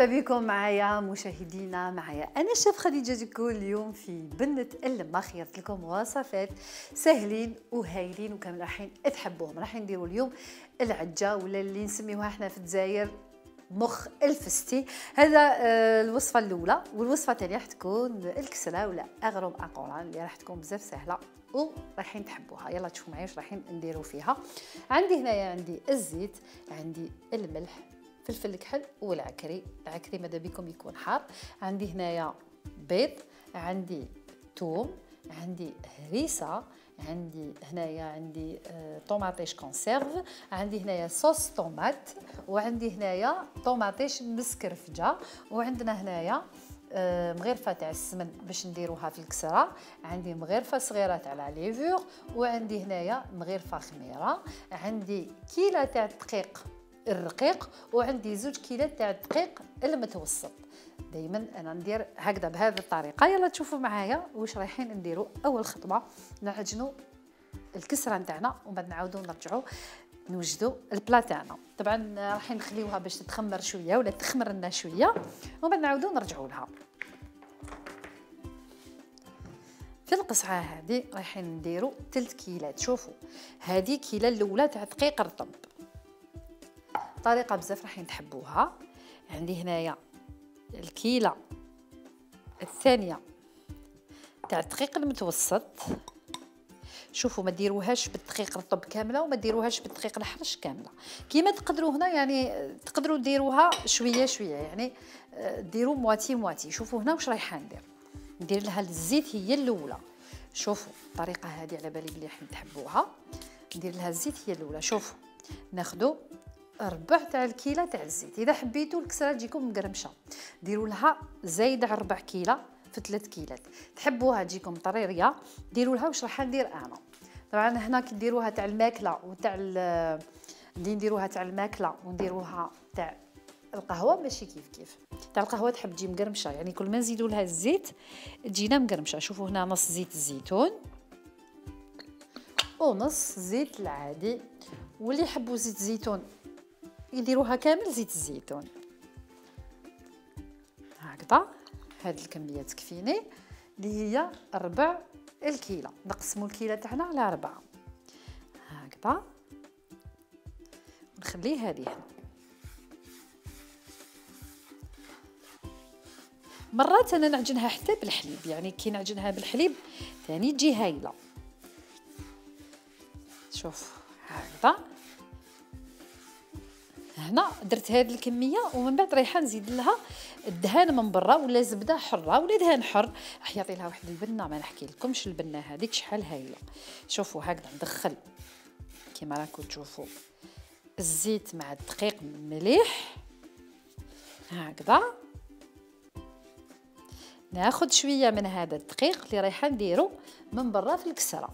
ومرحبا بكم معايا مشاهدينا معايا أنا الشيف خديجة جكو اليوم في بنه اللمة خيرت لكم وصفات سهلين وهايلين وكامل رايحين تحبوهم راح نديروا اليوم العجة ولا اللي نسميوها إحنا في الجزائر مخ الفستي. هذا آه، الوصفة الأولى والوصفة الثانية راح تكون الكسرة ولا اغرم اقوران اللي راح تكون بزاف سهلة ورايحين تحبوها. يلا تشوفوا معايا واش رايحين نديروا فيها. عندي هنايا عندي الزيت عندي الملح فلفل كحل والعكري. العكري ماذا بكم؟ يكون حار. عندي هنايا بيض عندي ثوم عندي هريسة عندي هنايا عندي آه، طوماطيش conserve عندي هنايا sauce tomate وعندي هنايا طوماطيش مسكرفجه وعندنا هنايا آه، مغرفة تاع السمن باش نديروها في الكسرة. عندي مغرفة صغيرة تاع la levure وعندي هنايا مغرفة خميرة. عندي كيلة تاع الدقيق الرقيق وعندي زوج كيلات تاع الدقيق المتوسط. دائما أنا ندير هكذا بهذه الطريقة. يلا تشوفوا معايا واش رايحين نديروا أول خطوة نعجنوا الكسرة نتاعنا ومن نعاودوا نرجعوا نوجدوا البلا تاعنا. طبعا راح نخليوها باش تتخمر شوية ولا تخمر لنا شوية ومن نعاودوا نرجعوا لها. في القصعة هذه رايحين نديروا 3 كيلات. شوفوا هذه كيلة الأولى تاع دقيق رطب طريقة بزاف راح تحبوها عندي هنايا الكيلة الثانية تاع الدقيق المتوسط. شوفوا ما ديروهاش بالدقيق رطب كاملة وما ديروهاش بالدقيق الحرش كاملة. كيما تقدروا هنا يعني تقدروا ديروها شوية شوية يعني آه، ديروا مواتي مواتي. شوفوا هنا واش رايحة ندير. ندير لها الزيت هي الأولى. شوفوا الطريقة هذه على بالي بلي راح تحبوها ندير لها الزيت هي الأولى. شوفوا ناخذوا ربع تاع الكيلة تاع الزيت. إذا حبيتوا الكسرة تجيكم مقرمشة. ديروا لها زايدة على ربع كيلة في 3 كيلات. تحبوها تجيكم طريرية ديروا لها واش راح ندير أنا. طبعا هنا كي ديروها تاع الماكلة وتاع اللي نديروها تاع الماكلة ونديروها تاع القهوة ماشي كيف كيف. تاع القهوة تحب تجي مقرمشة. يعني كل ما نزيدوا لها الزيت تجينا مقرمشة. شوفوا هنا نص زيت الزيتون ونص زيت العادي. واللي يحبوا زيت الزيتون يديروها كامل زيت الزيتون. هكذا. هاد الكمية تكفيني اللي هي ربع الكيلة نقسمو الكيلة تاعنا على ربعة هكذا. نخليه هذه هنا مرات أنا نعجنها حتى بالحليب. يعني كي نعجنها بالحليب ثاني تجي هايلة. شوف. هكذا. هنا درت هذه الكمية ومن بعد رايحه نزيد لها الدهان من برا ولا زبدة حرة ولا دهان حر. راح يعطي لها واحد البنة. ما نحكي لكمش البنة هذيك شحال هايله شوفوا هكذا ندخل كيما راكم تشوفوا. الزيت مع الدقيق مليح. هكذا. ناخذ شوية من هذا الدقيق اللي رايحه نديرو من برا في الكسرة.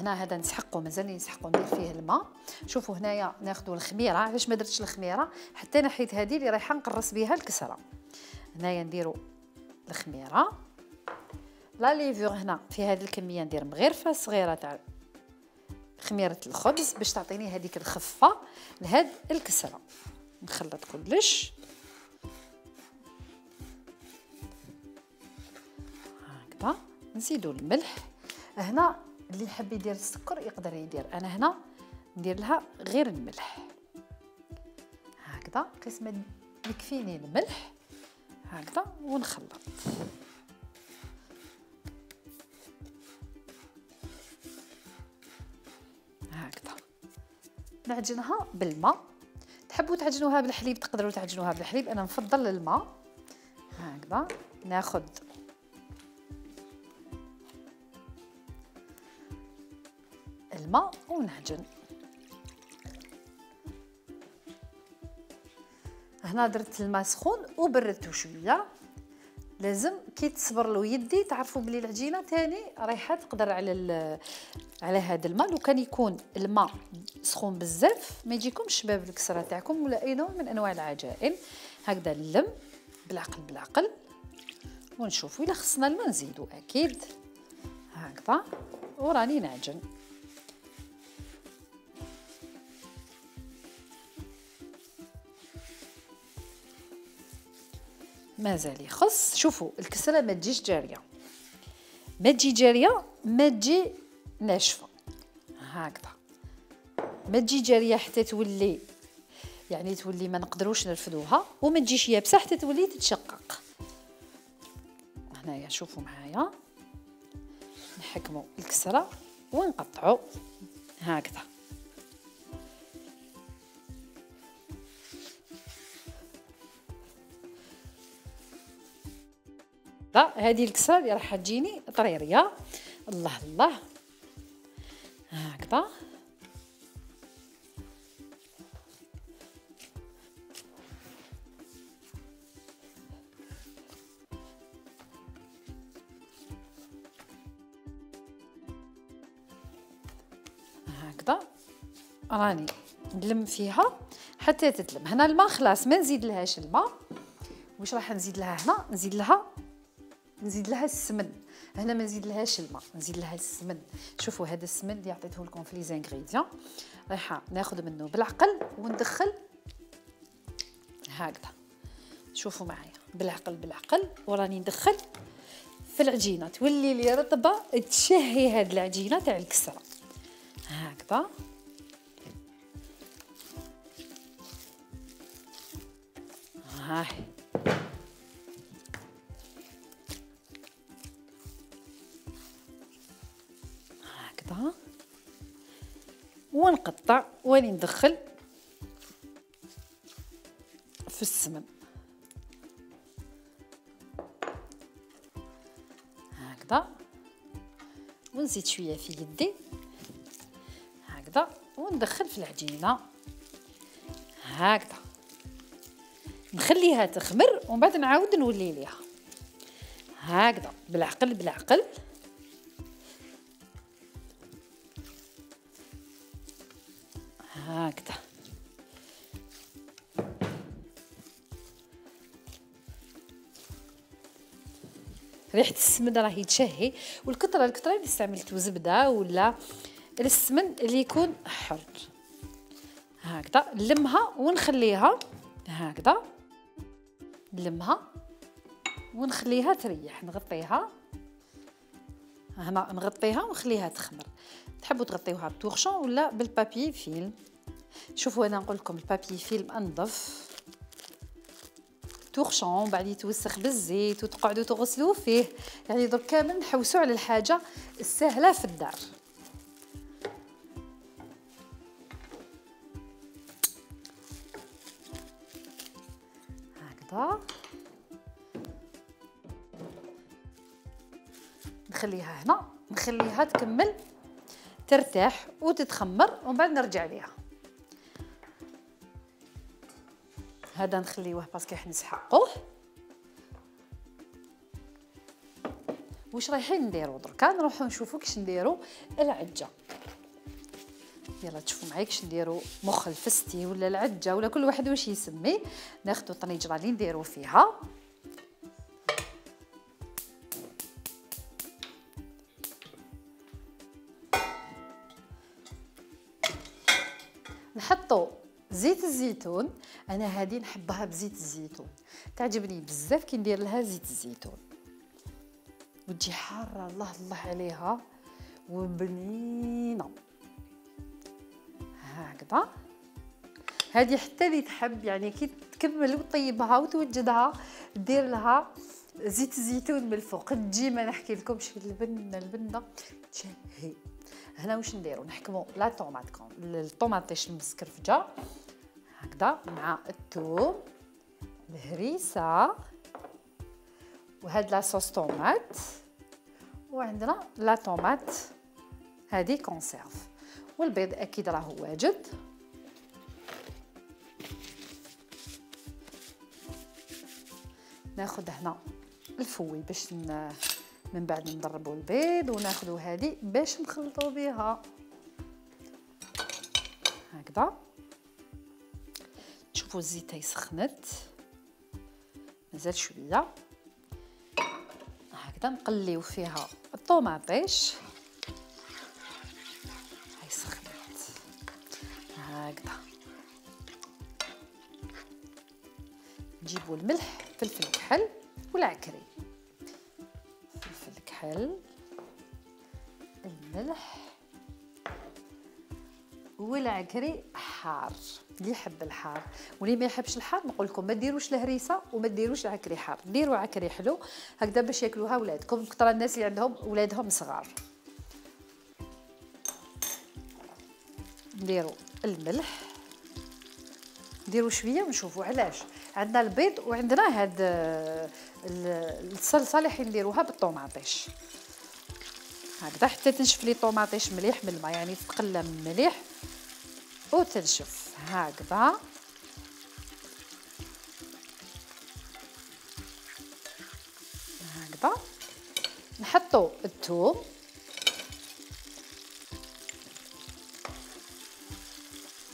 هنا هذا نسحقو مازال نسحقو ندير فيه الماء. شوفوا هنايا ناخذوا الخميرة علاش ما درتش الخميرة؟ حتى نحيت هذه اللي رايحة نقرص بها الكسرة. هنايا نديروا الخميرة. لا ليفور هنا في هذه الكمية ندير مغرفة صغيرة تاع خميرة الخبز باش تعطيني هذيك الخفة لهاد الكسرة. نخلط كلش. هكذا. نزيدوا الملح. هنا اللي يحب يدير السكر يقدر يدير. أنا هنا ندير لها غير الملح. هكذا قسمه يكفيني الملح. هكذا ونخلط. هكذا. نعجنها بالماء. تحبوا تعجنوها بالحليب؟ تقدروا تعجنوها بالحليب. أنا نفضل الماء. هكذا. ناخذ الماء ونعجن. هنا درت الماء سخون وبردته شوية. لازم كي تصبر له يدي تعرفوا بلي العجينة تاني رايحة تقدر على على هذا الماء. لو كان يكون الماء سخون بزاف ما يجيكمش شباب الكسرة تاعكم ولا أي نوع من أنواع العجائن. هكذا اللم بالعقل بالعقل. ونشوفوا إلا خصنا الماء نزيدو أكيد. هكذا. وراني نعجن. مازال يخص. شوفوا الكسرة ما تجيش جارية. ما تجي جارية ما تجي ناشفة. هكذا. ما تجي جارية حتى تولي يعني تولي ما نقدروش نرفدوها وما تجيش يابسة حتى تولي تتشقق. هنايا شوفوا معايا. نحكموا الكسرة ونقطعوا هكذا. هذه الكسره اللي راح تجيني طريرية. الله الله. هكذا. راني نلم فيها حتى تتلم. هنا الماء خلاص ما نزيد لهاش الماء. واش راح نزيد لها هنا؟ نزيد لها نزيد لها السمن. هنا ما نزيد لهاش الماء نزيد لها السمن. شوفوا هذا السمن اللي عطيته لكم في لي زانغريديون رايحة ناخذ منه بالعقل وندخل هكذا. شوفوا معايا. بالعقل بالعقل. وراني ندخل في العجينة. تولي لي رطبة تشهي هاد العجينة تاع الكسرة. هكذا. هاي. ونقطع واني ندخل؟ في السمن. هكذا. ونزيد شوية في يدي. هكذا. وندخل في العجينة. هكذا. نخليها تخمر ومن بعد نعاود نولي ليها. هكذا. بالعقل بالعقل. هكذا. ريحة السمن راهي تشهي والكثره الكثره اللي استعملتو زبدة ولا السمن اللي يكون حر هكذا نلمها ونخليها هكذا. نلمها ونخليها تريح نغطيها. هنا نغطيها ونخليها تخمر. تحبوا تغطيوها بتورشون ولا بالبابي فيلم شوفوا أنا نقول لكم البابي فيلم أنظف. تورشون بعد يتوسخ بالزيت وتقعدوا تغسلوه فيه. يعني درك كامل نحوسوا على الحاجة السهلة في الدار. هكذا. نخليها هنا. نخليها تكمل ترتاح وتتخمر ومن بعد نرجع ليها. هذا نخليوه باسكو راح نسحقوه. واش رايحين نديرو دركا؟ نروحو نشوفو كيش نديرو؟ العجة. يلا تشوفوا معايا كيش نديرو مخ الفستي ولا العجة ولا كل واحد واش يسمي. ناخذ الطنجره اللي نديرو فيها. نحطو زيت الزيتون. أنا هذه نحبها بزيت الزيتون. تعجبني بزاف كي ندير لها زيت الزيتون. وتجي حارة الله الله عليها. وبنينة. هكذا. هذه حتى اللي تحب يعني كي تكمل وتطيبها وتوجدها دير لها زيت الزيتون من الفوق. تجي ما نحكي لكمش البنة البنة. تشهي. هنا واش نديرو؟ نحكمو لا طوماط الطوماطيش المسكرفجه هكذا مع الثوم الهريسه وهاد لاصوص طوماط. وعندنا لا طوماط. هذه كونسيرف والبيض أكيد راهو واجد ناخذ هنا الفوي باش من بعد نضربوا البيض وناخذوا هذه باش نخلطوا بها هكذا. الزيت هي سخنت. مازال شوية. هكذا نقليو فيها الطوماطيش. هاي سخنت. هكذا. نجيبوا الملح فلفل كحل والعكري فلفل كحل الملح والعكري حار. اللي يحب الحار. واللي ما يحبش الحار نقول لكم ما ديروش الهريسة وما ديروش عكري حار. ديروا عكري حلو. هكذا باش ياكلوها ولادكم. كثر الناس اللي عندهم ولادهم صغار. نديروا الملح. نديروا شوية ونشوفوا علاش. عندنا البيض وعندنا هاد الصلصة اللي حنديروها بالطوماطيش. هكذا حتى تنشف لي طوماطيش مليح من الماء يعني تقلى مليح وتنشف. هكذا. هكذا. نحطو الثوم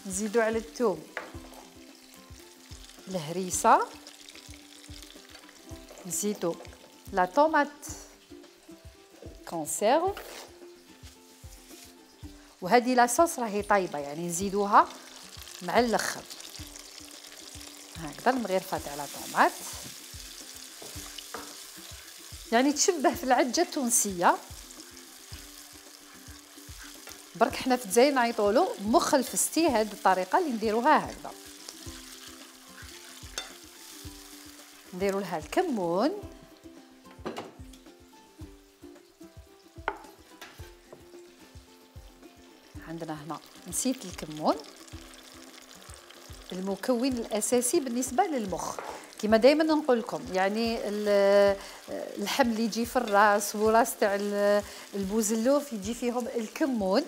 نزيدو على الثوم الهريسة. نزيدو لا طوماط كونسيرف. وهذه لاصوص راهي طايبة يعني نزيدوها. مع الأخر. هكذا المغرفه تاع لا طوماط يعني تشبه في العجه التونسيه برك حنا في الجزائر نعيطولو مخ الفستي هذه الطريقة اللي نديروها هكذا. نديرو لها الكمون. عندنا هنا نسيت الكمون. المكون الأساسي بالنسبة للمخ. كما دائما نقول لكم يعني اللحم اللي يجي في الراس وراس تاع البوزلوف يجي فيهم الكمون.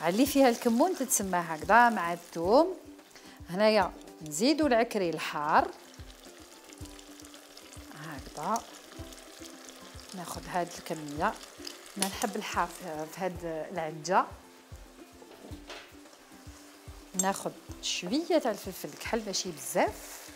علي فيها الكمون تتسمى هكذا مع الثوم. هنايا نزيدوا العكري الحار. هكذا. ناخذ هذه الكمية. نحب الحار في هذه العجة. ناخذ شوية تاع الفلفل الكحل ماشي بزاف.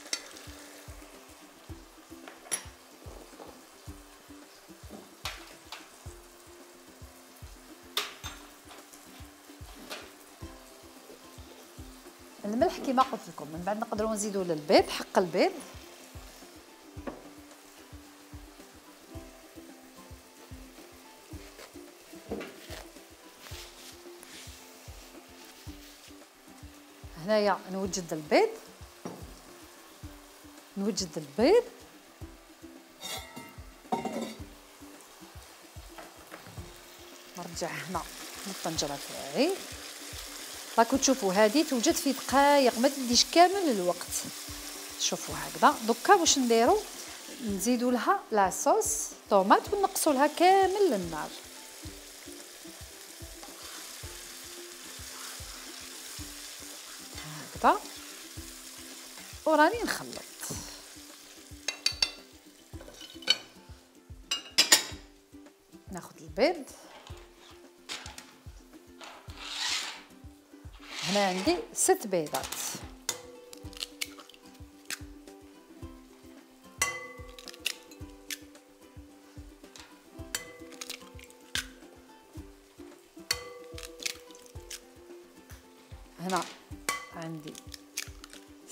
الملح كما قلت لكم من بعد نقدروا نزيدوا للبيض حق البيض. هنايا نوجد البيض. نوجد البيض. نرجع هنا للطنجرة تاعي. راكو تشوفوا هذه توجد في دقائق ما تديش كامل الوقت. شوفوا هكذا. دوكا واش نديرو؟ نزيدوا لها لاصوص طوماط ونقصوا لها كامل النار. وراني نخلط. ناخذ البيض. هنا عندي ست بيضات.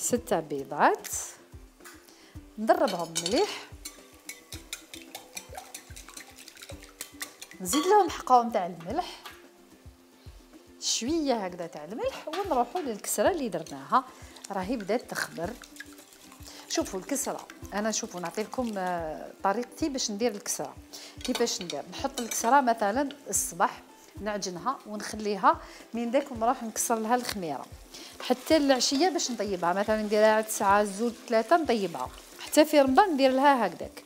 ستة بيضات. ندربهم مليح. نزيد لهم حقهم تاع الملح. شوية هكذا تاع الملح ونروحوا للكسرة اللي درناها. راهي بدات تخبر. شوفوا الكسرة. أنا شوفوا نعطي لكم آه، طريقتي باش ندير الكسرة. كيفاش ندير؟ نحط الكسرة مثلا الصباح نعجنها ونخليها. من داك نروح نكسر لها الخميرة. حتى العشية باش نطيبها. مثلا نديرها عاد ساعه زوج ثلاثة نطيبها. حتى في رمضان ندير لها هكذاك.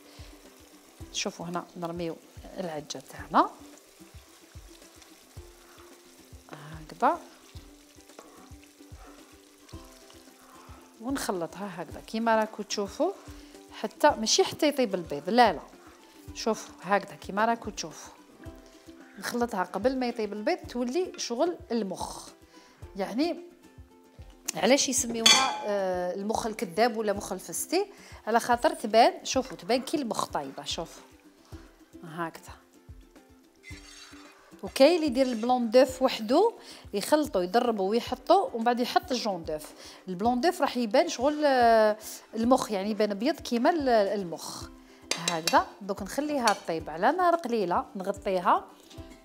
شوفوا هنا نرميو العجة تاعنا. هكذا. ونخلطها هكذا. كيما راكو تشوفوا حتى ماشي حتى يطيب البيض. لا لا. شوفوا هكذا كيما راكو تشوفوا. نخلطها قبل ما يطيب البيض تولي شغل المخ. يعني علاش يسميوها آه المخ الكذاب ولا مخ الفستي؟ على خاطر تبان شوفوا تبان كي المخ طايبة شوفوا. هكذا. وكاين اللي يدير البلون دوف وحده يخلطوا يضربوا ويحطوا ومن بعد يحط الجون دوف البلون دوف راح يبان شغل آه، المخ يعني يبان أبيض كيما المخ. هكذا. دوك نخليها طيب على نار قليلة نغطيها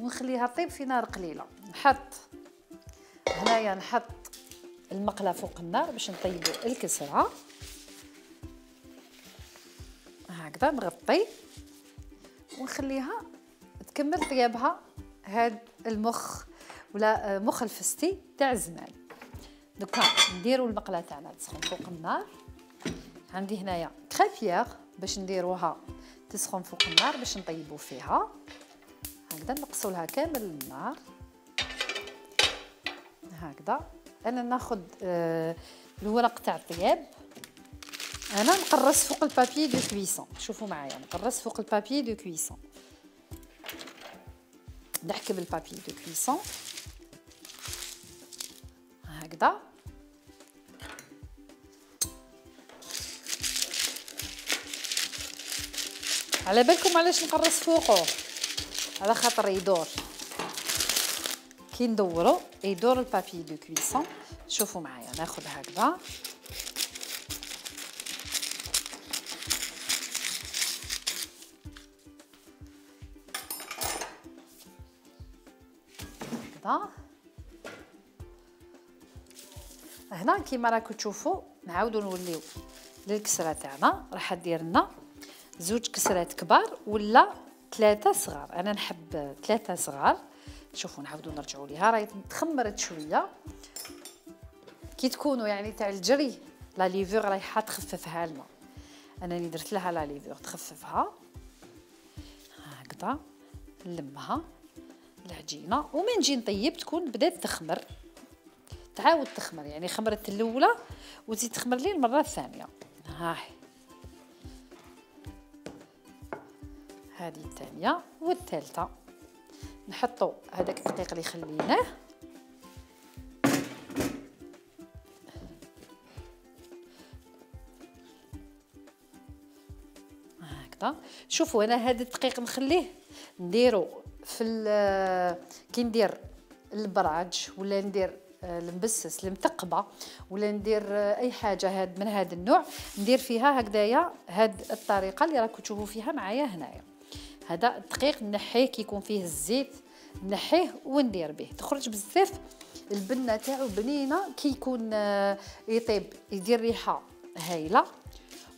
ونخليها طيب في نار قليلة. نحط. هنايا نحط المقلة فوق النار باش نطيبوا الكسرة. هكذا نغطي ونخليها تكمل طيابها. هاد المخ ولا آه، مخ الفستي تاع الزمان. دوكا نديرو المقلة تاعنا تسخن فوق النار. عندي هنايا كريبيير باش نديروها تسخن فوق النار باش نطيبو فيها. هكذا نقصوا لها كامل النار. هكذا. أنا ناخذ آه الورق تاع الطياب. أنا نقرص فوق ال papier de cuisson. شوفوا معايا نقرص فوق ال papier de cuisson. نحكم ال papier de cuisson. هكذا. على بالكم علاش نقرص فوقه؟ على خاطر يدور. كي ندورو يدور ال papier de cuisson. شوفوا معايا ناخذ هكذا. هكذا. هنا كيما راكم تشوفوا نعاودو نوليو للكسرة تاعنا. راح دير لنا زوج كسرات كبار ولا ثلاثة صغار. أنا نحب ثلاثة صغار. شوفوا نعاودو نرجعوا ليها. راهي تخمرت شوية. كي تكونوا يعني تاع الجري la levure رايحة تخففها لنا اللي درت لها la levure تخففها. هكذا نلمها العجينة. ومن نجي نطيب تكون بدات تخمر. تعاود تخمر يعني خمرت الأولى وتزيد تخمر لي المرة الثانية. هاي هذه الثانية والثالثة. نحطوا هذاك الدقيق اللي خليناه. هكذا. شوفوا أنا هذا الدقيق نخليه نديرو في كي ندير البراج ولا ندير آه، المبسس المثقبه ولا ندير آه، أي حاجة هاد من هذا النوع ندير فيها هكذايا هاد الطريقة اللي راكم تشوفوا فيها معايا هنايا. هذا الدقيق نحيه كي يكون فيه الزيت نحيه وندير به. تخرج بزاف البنة تاعو بنينة كي يكون آه، يطيب يدير ريحة هايلة.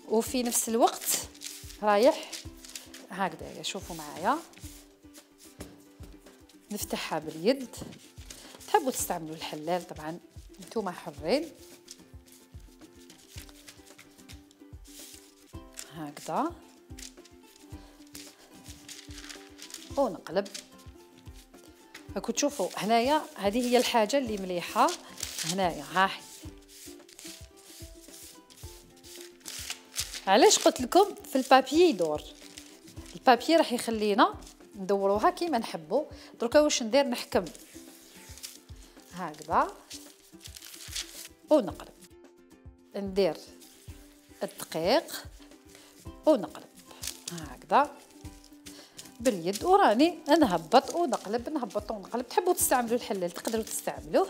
وفي نفس الوقت رايح هكذا شوفوا معايا. نفتحها باليد. تحبوا تستعملوا الحلال طبعا نتوما حرين. هكذا. ونقلب. راكم تشوفوا هنايا هذه هي الحاجة اللي مليحة. هنايا ها. علاش قلت لكم في البابي يدور؟ البابي راح يخلينا ندوروها كيما نحبوا دركا واش ندير؟ نحكم. هكذا. ونقلب. ندير الدقيق. ونقلب. هكذا. باليد وراني. نهبط ونقلب نهبط ونقلب. تحبوا تستعملوا الحلال تقدروا تستعملوه.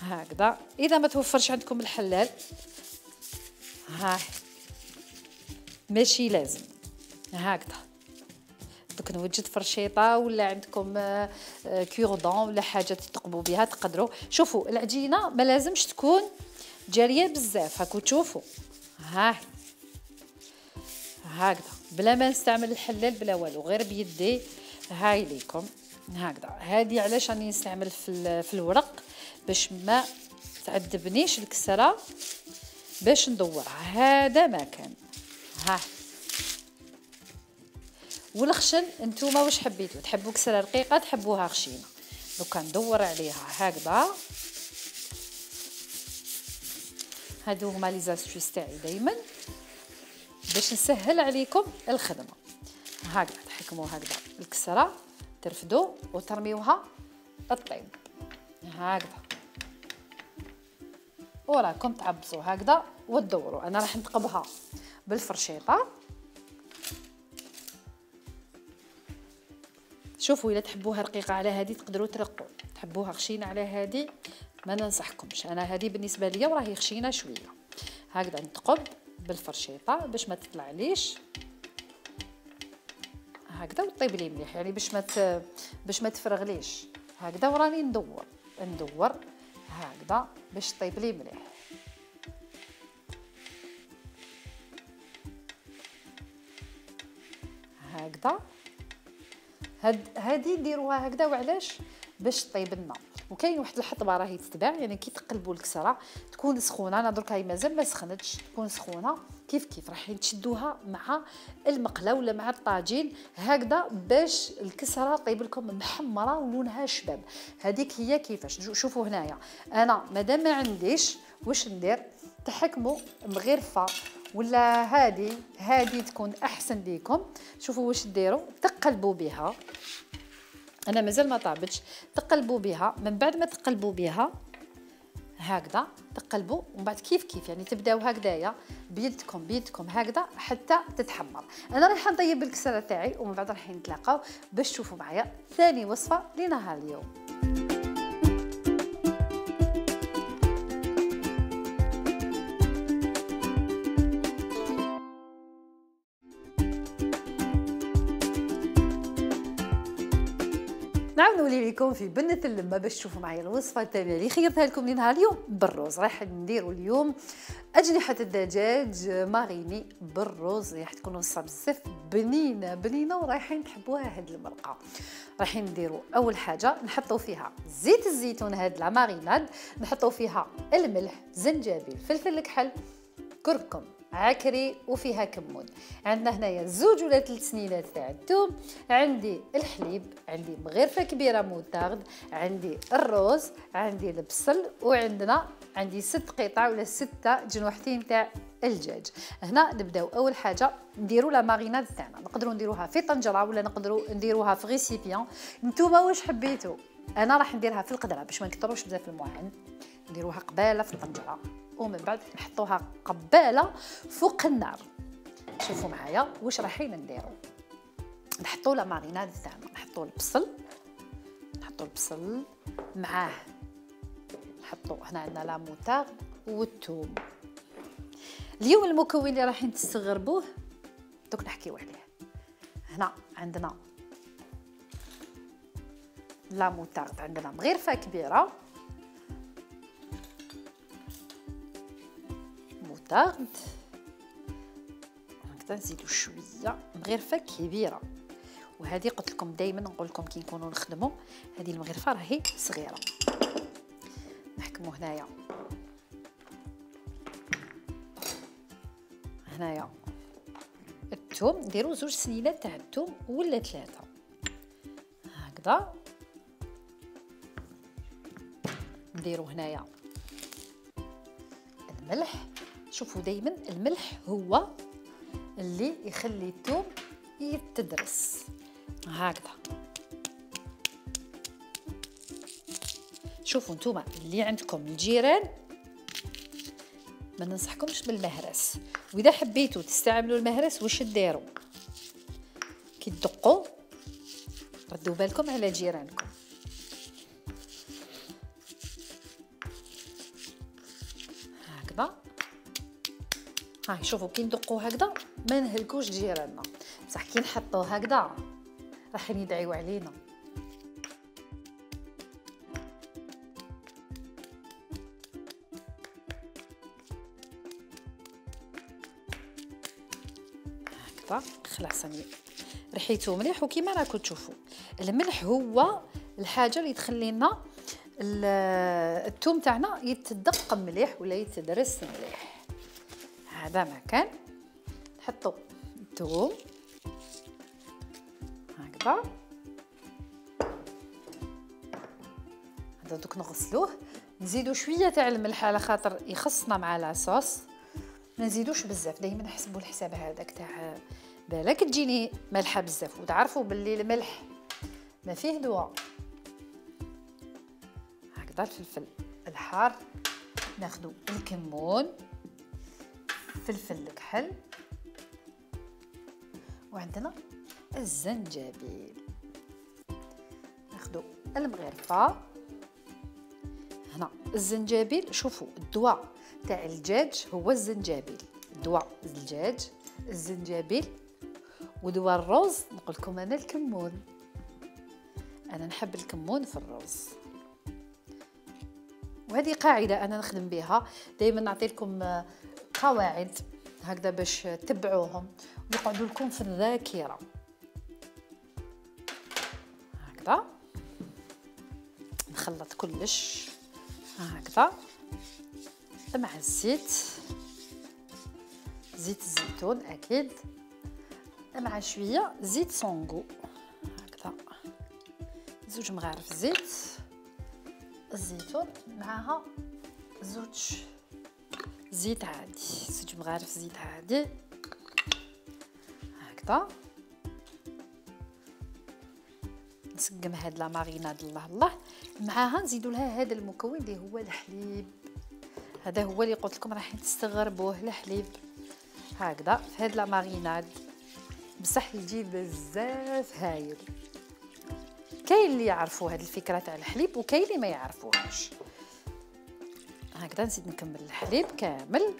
هكذا. إذا ما توفرش عندكم الحلال ها ماشي لازم. هكذا. دوك نوجد فرشيطة ولا عندكم كيردون آه، ولا حاجة تثقبوا بها تقدروا. شوفوا العجينة ما لازمش تكون جارية بزاف. هاكو تشوفوا. ها. هكذا. بلا ما نستعمل الحلال بلا والو غير بيدي هاي ليكم. هكذا. هذه علاش راني نستعمل في, في الورق؟ باش ما تعذبنيش الكسرة باش ندورها. هذا ما كان. ها. والخشن نتوما واش حبيتو؟ تحبوا كسرة رقيقة تحبوها خشينة. دوكا ندور عليها. هكذا. هادو هما لي تاعي دائما باش نسهل عليكم الخدمة. هكذا تحكموا هكذا. الكسرة ترفدوا وترميوها الطيب هكذا. وراكم تعبسوا هكذا وتدوروا. أنا راح نتقبها بالفرشيطة. شوفوا إلا تحبوها رقيقة على هذه تقدروا ترقوا. تحبوها خشينة على هذه ما ننصحكمش. أنا هذه بالنسبة ليا وراهي خشينة شوية. هكذا نتقب. بالفرشيطة باش ما تطلعليش. هكذا وطيب لي مليح يعني باش ما باش ما تفرغليش. هكذا وراني ندور ندور هكذا باش طيب لي مليح. هكذا. هاد هادي ديروها هكذا وعلاش؟ باش طيب لنا وكاين واحد الحطبة راهي تتباع يعني كي تقلبوا الكسرة تكون سخونة. أنا درك هاي مازال ما سخنتش تكون سخونة. كيف كيف؟ راح تشدوها مع المقلة ولا مع الطاجين هكذا باش الكسرة طيب لكم محمرة ولونها شباب. هذيك هي كيفاش؟ شوفوا هنايا. أنا مادام ما عنديش واش ندير؟ تحكموا مغرفه ولا هذه هذه تكون أحسن ليكم. شوفوا واش ديروا. تقلبوا بها. أنا مازال ما طابتش. تقلبوا بها. من بعد ما تقلبوا بها هكذا تقلبوا ومن بعد كيف كيف؟ يعني تبداو هكذايا بيدكم بيدكم هكذا حتى تتحمر. أنا رايحة نطيب الكسرة تاعي ومن بعد راح نتلاقاو باش تشوفوا معايا ثاني وصفة لنهار اليوم. نولي لكم في بنة اللمة باش تشوفوا معايا الوصفة الثانية اللي خيرتها لكم لنهار اليوم بالروز. راح نديروا اليوم أجنحة الدجاج ماريني بالروز. راح تكون وصفة بزاف بنينة بنينة ورايحين تحبوها هاد المرقة. رايحين نديروا أول حاجة نحطوا فيها زيت الزيتون هاد لا ماريناد نحطوا فيها الملح زنجبيل فلفل كحل كركم عكري وفيها كمون عندنا هنايا زوج ولا ثلاث سنينات تاع الثوم عندي الحليب عندي مغرفة كبيرة موتارد عندي الروز عندي البصل وعندنا عندي ست قطع ولا ستة جنوحتين تاع الدجاج. هنا نبداو أول حاجة نديروا لا ماريناد تاعنا. نقدروا نديروها في طنجرة ولا نقدروا نديروها في غيسيبيون نتوما واش حبيتوا أنا راح نديرها في القدرة باش ما نكثروش بزاف المعن نديروها قبالة في الطنجرة. ومن بعد نحطوها قبالة فوق النار. شوفوا معايا واش رايحين نديرو. نحطوا لا ماريناد تاعنا نحطوا البصل نحطوا البصل معاه. نحطوا هنا عندنا لا موتار والثوم. اليوم المكون اللي رايحين تستغربوه دوك نحكيو عليه. هنا عندنا لا موتارد عندنا مغرفة كبيرة. مسترد هكذا نزيدو شوية. مغرفه كبيرة. وهذه قلت لكم دائما نقول لكم كي نكونوا نخدموا هذه المغرفة راهي صغيرة. نحكموا هنايا. هنايا. الثوم نديرو زوج سنينات تاع الثوم ولا ثلاثة. هكذا. نديرو هنايا الملح. شوفوا دائما الملح هو اللي يخلي الثوم يتدرس. هكذا. شوفوا نتوما اللي عندكم الجيران ما ننصحكمش بالمهرس. وإذا حبيتوا تستعملوا المهرس واش ديروا كي تدقوا ردوا بالكم على جيرانكم. هاي شوفوا كي ندقوا هكذا ما نهلكوش جيراننا. بصح كي نحطوه هكذا راح يدعيو علينا. هكذا خلاص راني ريحيته مليح. وكيما راكم تشوفوا الملح هو الحاجة اللي تخلي لنا الثوم تاعنا يتدق مليح ولا يتدرس مليح. هذا مكان نحطو الثوم هكذا. هذا دوك نغسلوه. نزيدو شوية تاع الملح على خاطر يخصنا مع لاصوص ما نزيدوش بزاف. دائما نحسبوا الحساب هذاك تاع بالك. تجيني مالحه بزاف. وتعرفوا باللي الملح ما فيه دواء. هكذا الفلفل الحار. ناخذ الكمون. فلفل الكحل وعندنا الزنجبيل. المغرفة. هنا الزنجبيل شوفوا الدواء تاع الدجاج هو الزنجبيل. دواء الدجاج الزنجبيل ودواء الروز. نقول لكم أنا الكمون. أنا نحب الكمون في الروز. وهذه قاعدة أنا نخدم بها. دائما نعطي لكم قواعد هكذا باش تتبعوهم ويقعدوا لكم في الذاكرة. هكذا. نخلط كلش. هكذا. مع الزيت. زيت الزيتون أكيد. مع شوية زيت سونغو. هكذا. زوج مغارف زيت. الزيتون معها زوج زيت عادي. زوج مغارف زيت عادي؟ هكذا. نسقم هاد لا ماريناد الله الله. معاها نزيدوا لها هذا المكون اللي هو الحليب. هذا هو اللي قلت لكم راح تستغربوه الحليب. هكذا في هاد لا ماريناد. بصح يجي بزاف هايل. كاين اللي يعرفوا هذه الفكرة تاع الحليب وكاين اللي ما يعرفوهاش. هكذا نزيد نكمل الحليب كامل.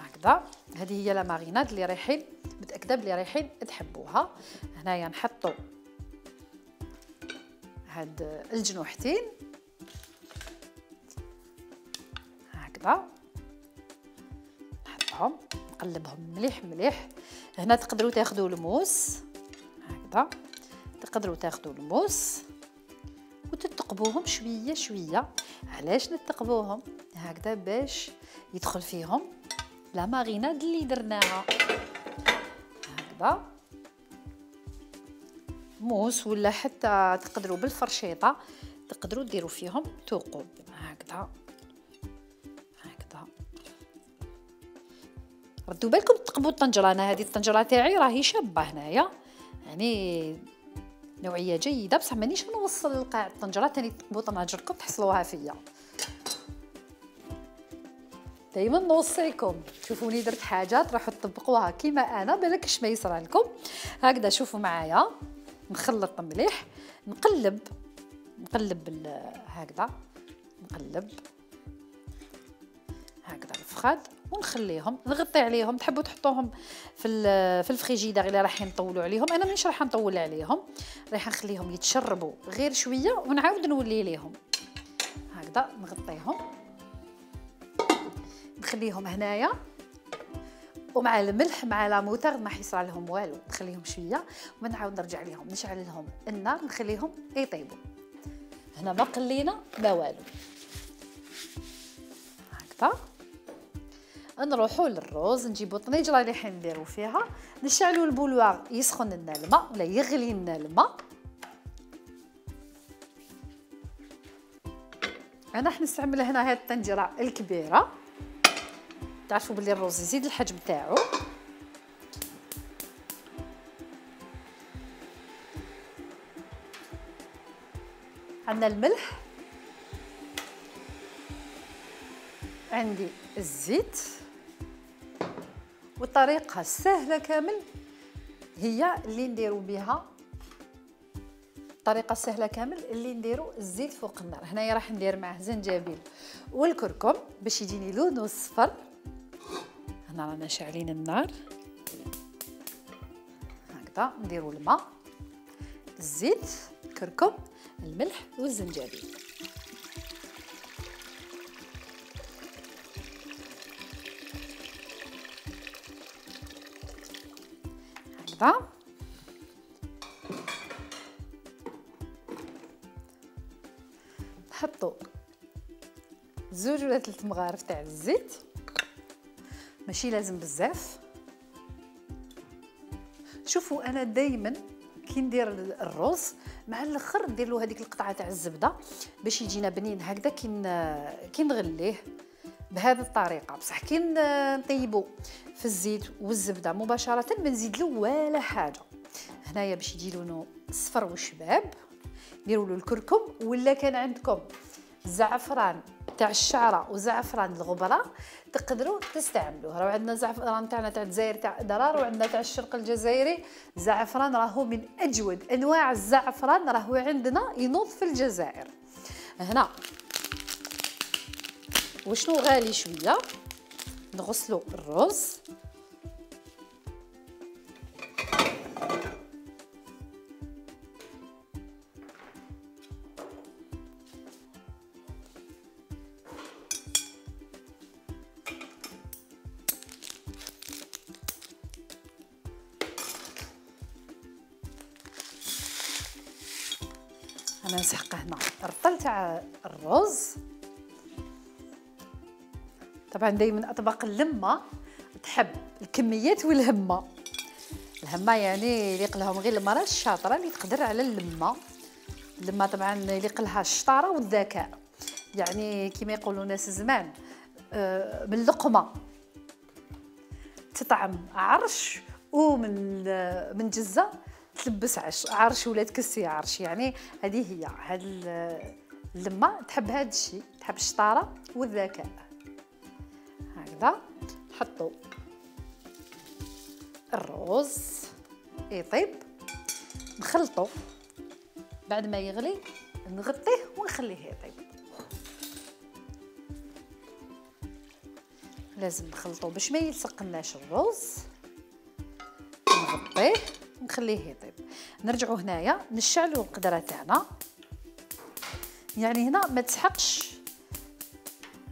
هكذا. هذه هي لا ماريناد اللي رايحين متأكدة بلي رايحين تحبوها. هنايا نحطوا هاد الجنوحتين. هكذا. نحطهم نقلبهم مليح مليح. هنا تقدروا تاخذوا الموس. هكذا. تقدروا تاخذوا الموس. وتتقبوهم شوية شوية. علاش نتقبوهم هكذا باش يدخل فيهم لا ماريناد اللي درناها. هكذا. موس ولا حتى تقدروا بالفرشيطة تقدروا ديروا فيهم ثقوب هكذا. هكذا. ردوا بالكم تقبوا الطنجره أنا هذه الطنجره تاعي راهي شابة هنايا. يعني نوعية جيدة بصح مانيش نوصل لقاع الطنجرة تاني تقبوا طناجركم تحصلوها فيا. دائما نوصيكم. شوفوني درت حاجات راحوا تطبقوها كيما أنا بالكش ما يصرى لكم هكذا شوفوا معايا. نخلط مليح. نقلب. نقلب هكذا. نقلب. هكذا الفخاد ونخليهم نغطي عليهم تحبوا تحطوهم في في الفريجيدير اللي راح نطولوا عليهم. أنا مانيش راح نطول عليهم راح نخليهم يتشربوا غير شوية ونعاود نولي ليهم هكذا نغطيهم. نخليهم هنايا. ومع الملح مع لا موتر ما حيصرى لهم والو نخليهم شوية ونعاود نرجع لهم نشعل لهم النار نخليهم يطيبوا. هنا ما قلينا ما والو. هكذا. نروحوا للروز نجيبوا طنيجرة اللي حنديروا فيها نشعلوا البولواغ يسخن لنا الماء ولا يغلي لنا الماء. أنا حنستعمل هنا هاد الطنجرة الكبيرة. تعرفوا بلي الروز يزيد الحجم تاعو. عندنا الملح. عندي الزيت. والطريقة السهلة كامل هي اللي نديرو بها. الطريقة السهلة كامل اللي نديرو الزيت فوق النار. هنايا راح ندير معاه زنجبيل والكركم باش يجيني لونه صفر هنا رانا شاعلين النار. هكذا نديرو الماء الزيت الكركم الملح والزنجبيل. هكذا نحطو زوج ولا ثلاث مغارف تاع الزيت. ماشي لازم بزاف. شوفوا أنا دائما كي ندير الرز مع الأخر ندير له هذيك القطعة تاع الزبدة باش يجينا بنين هكذا كي كي نغليه. بهذه الطريقة. بصح كي نطيبو في الزيت والزبدة مباشرة ما نزيد له ولا حاجة. هنايا باش يجي لونه صفر وشباب ديروا له الكركم ولا كان عندكم زعفران تاع الشعرة وزعفران الغبرة تقدروا تستعملوه. راه عندنا زعفران تاعنا تاع الجزائر تاع درار وعندنا تاع الشرق الجزائري زعفران راهو من أجود أنواع الزعفران راهو عندنا ينوض في الجزائر. هنا وشنو غالي شوية؟ نغسلوا الرز. أنا نسحق هنا. الرطل تاع الرز. طبعا دائما أطباق اللمة تحب الكميات والهمة. الهمة يعني يليق لهم غير المرأة الشاطرة اللي تقدر على اللمة. اللمة طبعا يليق لها الشطارة والذكاء. يعني كما يقولوا ناس زمان آه، من لقمه تطعم عرش ومن آه، من جزة تلبس عش عرش ولا تكسي عرش. يعني هذه هي. هاد اللمة تحب هذا الشيء تحب الشطارة والذكاء. هكذا. نحطو الرز يطيب نخلطو بعد ما يغلي نغطيه ونخليه. يطيب لازم نخلطو باش ما يلصقناش الرز نغطيه ونخليه. يطيب نرجعوا هنايا. نشعلوا القدرة تاعنا. يعني هنا ما تسحقش.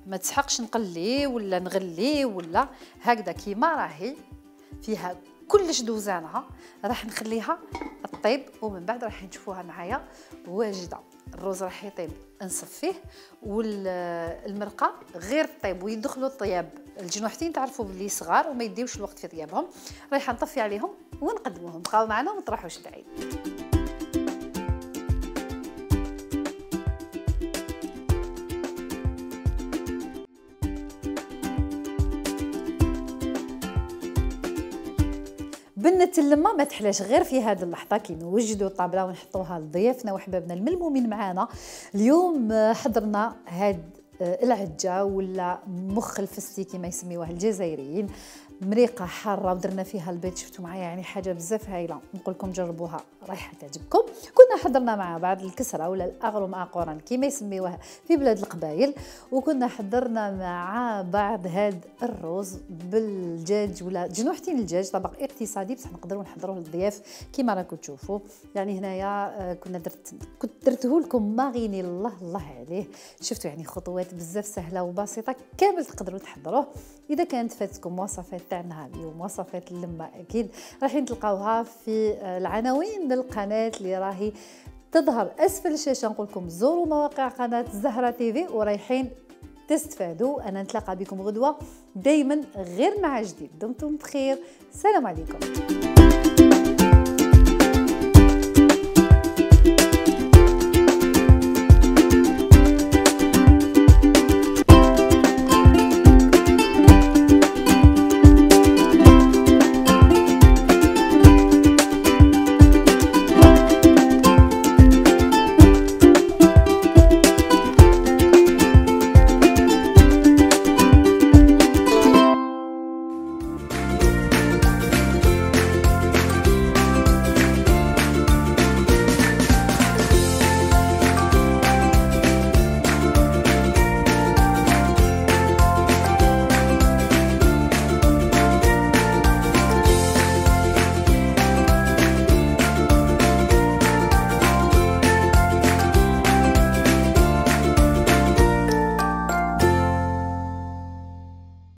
ما تسحقش نقليه ولا نغليه ولا هكذا كيما راهي فيها كلش دوزانها راح نخليها طيب ومن بعد راح نشوفوها معايا واجدة. الروز راح يطيب نصفيه والمرقة غير طيب ويدخلوا الطياب. الجنوحتين تعرفوا بلي صغار وما يديوش الوقت في طيابهم رايحة نطفي عليهم ونقدموهم. بقاو معنا وما تروحوش بعيد. بنة اللمة ما تحلاش غير في هذه اللحظة كي نوجدوا الطابلة ونحطوها لضيافنا وحبابنا الملمومين معانا. اليوم حضرنا هاد العجة ولا مخ الفستي كما يسميوه الجزائريين. مريقه حارة ودرنا فيها البيض شفتوا معايا يعني حاجة بزاف هايلة. نقول لكم جربوها رايحة تعجبكم. كنا حضرنا مع بعض الكسرة ولا الأغرم اقوران كما يسميوها في بلاد القبائل. وكنا حضرنا مع بعض هاد الرز بالدجاج ولا جنوحتين الدجاج طبق اقتصادي بصح نقدروا نحضروه للضياف كما راكم تشوفوا. يعني هنايا آه، كنا درت كنت درته لكم ماغيني الله الله عليه. شفتوا يعني خطوات بزاف سهلة وبسيطة كامل تقدروا تحضروه. إذا كانت فاتكم وصفات تاعنا اليوم وصفات اللمة أكيد. راح تلقاوها في العناوين للقناه اللي راهي تظهر أسفل الشاشه نقول لكم؟ زوروا مواقع قناة زهرة تيفي ورايحين تستفادوا. أنا نتلاقى بكم غدوة دائما غير مع جديد. دمتم بخير. سلام عليكم.